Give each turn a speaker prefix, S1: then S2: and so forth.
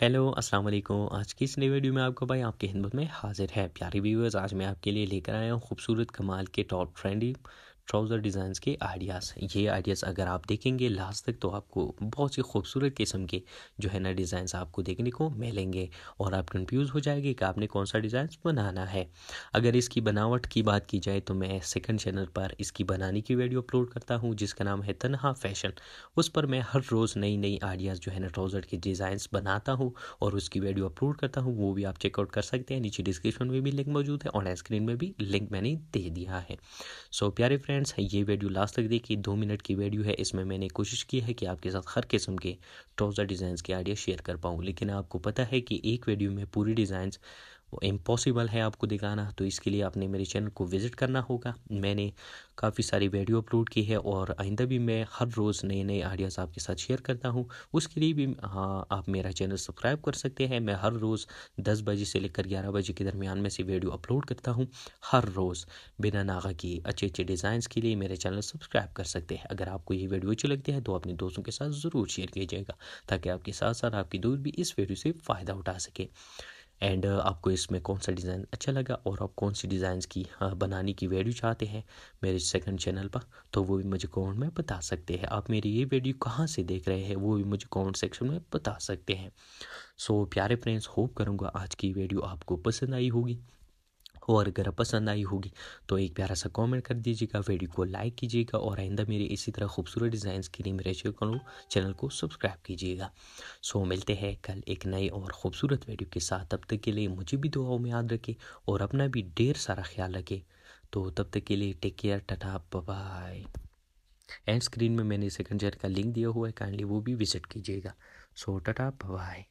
S1: Hello अस्सलाम वालेकुम आज की इस नई वीडियो में आपको भाई आपके हिंदुत में हाजिर है। प्यारे व्यूवर्स आज मैं आपके लिए लेकर आया हूँ खूबसूरत कमाल के टॉप ट्रेंडी ट्राउज़र डिज़ाइंस के आइडियाज़ ये आइडियाज़ अगर आप देखेंगे लास्ट तक तो आपको बहुत सी खूबसूरत किस्म के जो है ना डिज़ाइंस आपको देखने को मिलेंगे और आप कंफ्यूज हो जाएँगे कि आपने कौन सा डिज़ाइन बनाना है। अगर इसकी बनावट की बात की जाए तो मैं सेकंड चैनल पर इसकी बनाने की वीडियो अपलोड करता हूँ, जिसका नाम है तनहा फ़ैशन उस पर मैं हर रोज़ नई नई आइडियाज़ जो है ना ट्राउज़र के डिज़ाइंस बनाता हूँ और उसकी वीडियो अपलोड करता हूँ। वो भी आप चेकआउट कर सकते हैं। नीचे डिस्क्रिप्शन में भी लिंक मौजूद है ऑनलाइन स्क्रीन में भी लिंक मैंने दे दिया है। सो प्यारे फ्रेंड्स, ये वीडियो लास्ट तक देखिए। दो मिनट की वीडियो है, इसमें मैंने कोशिश की है कि आपके साथ हर किस्म के ट्राउज़र डिज़ाइंस के आइडिया शेयर कर पाऊँ। लेकिन आपको पता है कि एक वीडियो में पूरी डिज़ाइंस वो इम्पॉसिबल है आपको दिखाना तो इसके लिए आपने मेरे चैनल को विज़िट करना होगा। मैंने काफ़ी सारी वीडियो अपलोड की है और आइंदा भी मैं हर रोज़ नए नए आइडियाज़ आपके साथ शेयर करता हूँ। उसके लिए भी हाँ आप मेरा चैनल सब्सक्राइब कर सकते हैं। मैं हर रोज़ दस बजे से लेकर ग्यारह बजे के दरमियान में से वीडियो अपलोड करता हूँ। हर रोज़ बिना नागा की अच्छे अच्छे डिज़ाइंस के लिए मेरे चैनल सब्सक्राइब कर सकते हैं। अगर आपको ये वीडियो अच्छी लगती है तो अपने दोस्तों के साथ ज़रूर शेयर कीजिएगा, ताकि आपके साथ साथ आपकी दोस्त भी इस वीडियो से फ़ायदा उठा सके। एंड uh, आपको इसमें कौन सा डिज़ाइन अच्छा लगा और आप कौन सी डिज़ाइन की uh, बनाने की वीडियो चाहते हैं मेरे सेकंड चैनल पर तो वो भी मुझे कमेंट में बता सकते हैं। आप मेरी ये वीडियो कहाँ से देख रहे हैं वो भी मुझे कमेंट सेक्शन में बता सकते हैं। सो so, प्यारे फ्रेंड्स होप करूँगा आज की वीडियो आपको पसंद आई होगी। और अगर पसंद आई होगी तो एक प्यारा सा कमेंट कर दीजिएगा वीडियो को लाइक कीजिएगा और आइंदा मेरे इसी तरह खूबसूरत डिज़ाइंस के लिए मेरे चैनल को सब्सक्राइब कीजिएगा। सो मिलते हैं कल एक नए और ख़ूबसूरत वीडियो के साथ। तब तक के लिए मुझे भी दुआओं में याद रखें और अपना भी ढेर सारा ख्याल रखें। तो तब तक के लिए take care tata bye end screen में मैंने सेकंड चैनल का लिंक दिया हुआ है काइंडली वो भी विज़िट कीजिएगा। सो टाटा बाय